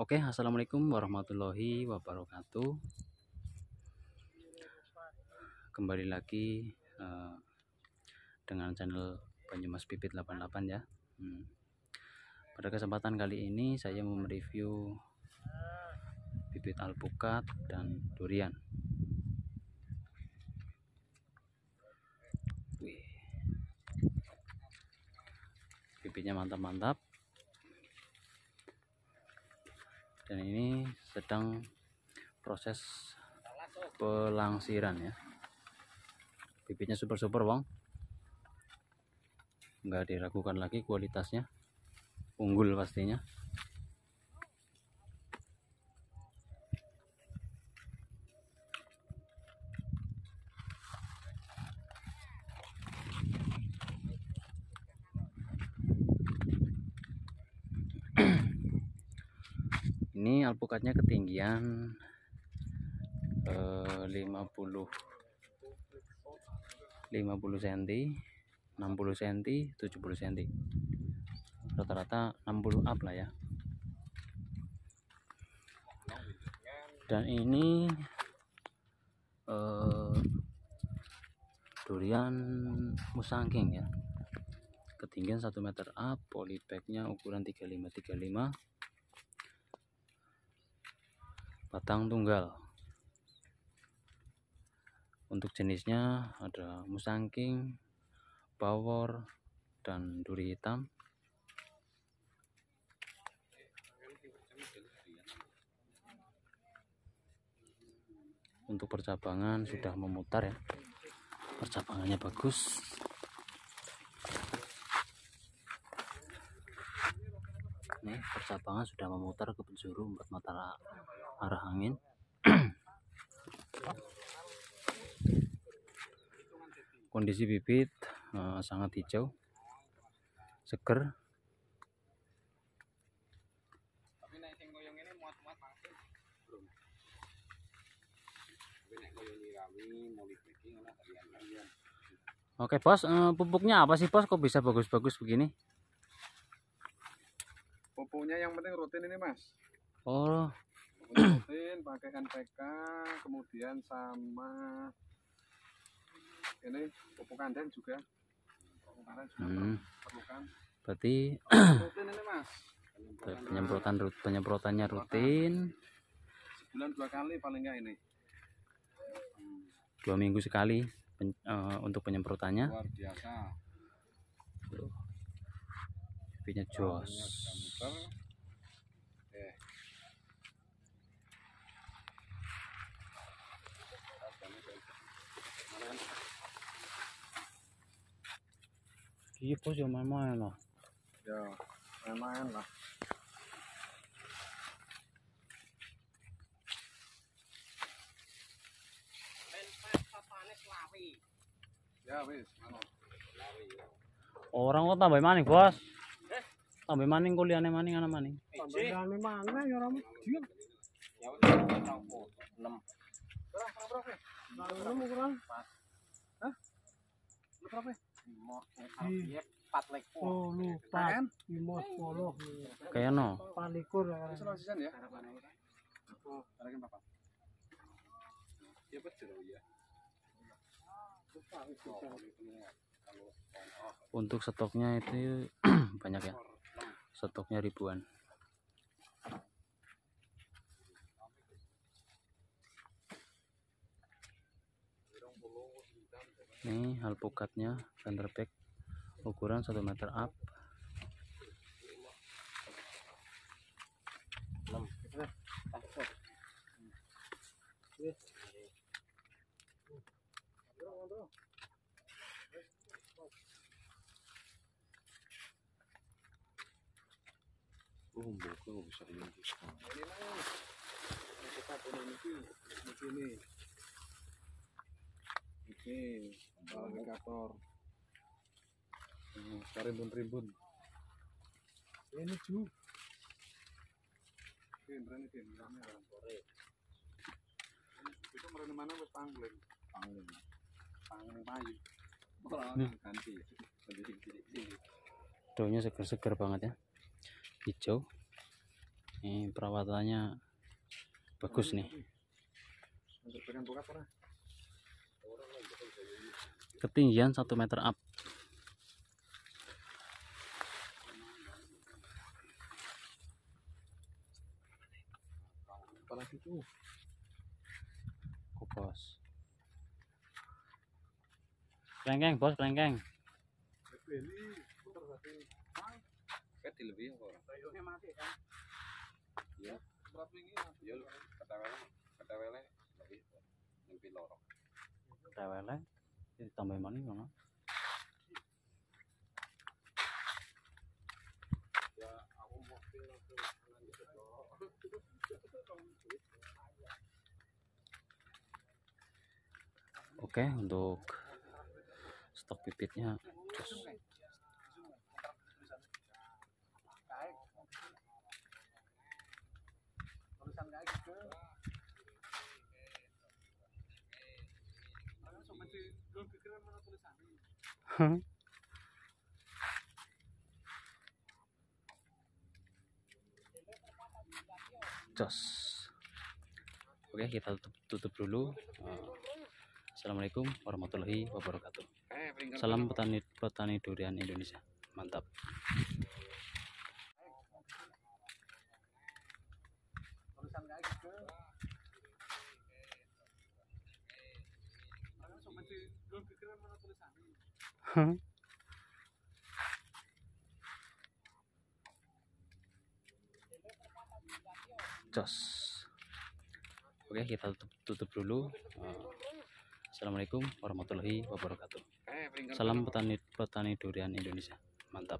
Oke, assalamualaikum warahmatullahi wabarakatuh. Kembali lagi uh, dengan channel Banyumas Pipit 88 ya. Hmm. Pada kesempatan kali ini saya mau mereview bibit alpukat dan durian. Wih. Bibitnya mantap-mantap. Dan ini sedang proses pelangsiran ya. Bibitnya super-super bang. Nggak diragukan lagi kualitasnya. Unggul pastinya ini alpukatnya ketinggian eh, 50 50 cm 60 cm 70 cm rata-rata 60 up lah ya. Dan ini eh, durian musangking ya. Ketinggian 1 meter up polybagnya ukuran 35 35 batang tunggal. Untuk jenisnya ada musangking bawor dan duri hitam. Untuk percabangan sudah memutar ya. Percabangannya bagus. Ini percabangan sudah memutar ke penjuru empat mata arah angin kondisi bibit uh, sangat hijau seger Oke bos, uh, pupuknya apa sih bos? Kok bisa bagus-bagus begini? Pupuknya yang penting rutin ini mas. Oh, rutin pakai NPK kemudian sama ini pupuk kandang juga. Hmm. perlukan. Berarti rutin ini mas. Penyemprotan penyemprotannya rutin. Sebulan dua kali paling enggak ini. Dua minggu sekali pen, uh, untuk penyemprotannya. Luar biasa. Bibitnya jos Iya bos ya main-main lah. Ya main-main lah. Ya wis, Orang kok tambah maning, Bos. Eh? Tambah maning kuliahnya maning ana maning. Tambah maning mana ya orang. Ya wis 6. Berapa berapa? 6 ukuran. Hah? Berapa? Empat Oh, lupa. Lima sepuluh. Kayak no. Palikur. Selasisan ya. Oh, papa. Ya betul ya. Untuk stoknya itu banyak ya. Stoknya ribuan. Ini alpukatnya thunderback ukuran 1 meter up. Oh, mbok bisa ini alligator hmm, rimbun-rimbun ini cu ini itu mereka mana wis pangling. Pangling. Pangling payu hmm. ganti. Daunnya seger-seger banget ya. Hijau. Ini perawatannya bagus nih. Untuk pengen buka apa? Ketinggian 1 meter up Apalagi itu. bos kelengkeng bos kelengkeng Kan orang? Mati kan? Iya. Berapa ini? Ya lu kata wele, kata wele lebih lorong. tewele ditambah mana mana lanjut oke untuk stok bibitnya cus. Tulisan kayak gitu. Langsung masih belum pikiran mana tulisannya. Jos. Oke, kita tutup, tutup dulu. Eh, Assalamualaikum warahmatullahi wabarakatuh. Salam petani petani durian Indonesia. Mantap. Jos. Oke, kita tutup, tutup dulu. Eh, Assalamualaikum warahmatullahi wabarakatuh. Salam petani petani durian Indonesia. Mantap.